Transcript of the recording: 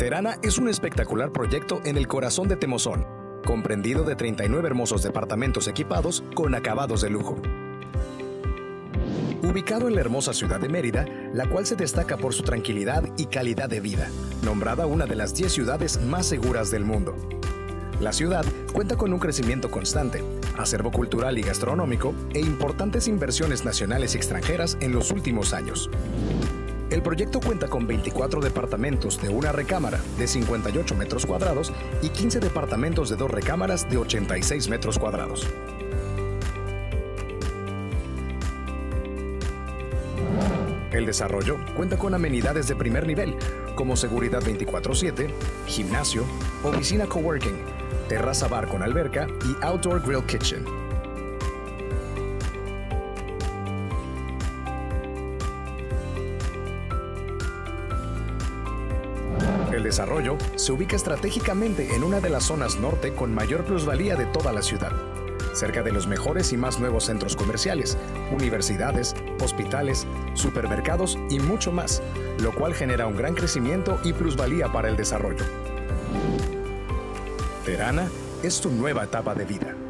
Terana es un espectacular proyecto en el corazón de Temozón, comprendido de 39 hermosos departamentos equipados con acabados de lujo. Ubicado en la hermosa ciudad de Mérida, la cual se destaca por su tranquilidad y calidad de vida, nombrada una de las 10 ciudades más seguras del mundo. La ciudad cuenta con un crecimiento constante, acervo cultural y gastronómico e importantes inversiones nacionales y extranjeras en los últimos años. El proyecto cuenta con 24 departamentos de una recámara de 58 metros cuadrados y 15 departamentos de dos recámaras de 86 metros cuadrados. El desarrollo cuenta con amenidades de primer nivel, como seguridad 24/7, gimnasio, oficina coworking, terraza bar con alberca y outdoor grill kitchen. El desarrollo se ubica estratégicamente en una de las zonas norte con mayor plusvalía de toda la ciudad, cerca de los mejores y más nuevos centros comerciales, universidades, hospitales, supermercados y mucho más, lo cual genera un gran crecimiento y plusvalía para el desarrollo. Terana es tu nueva etapa de vida.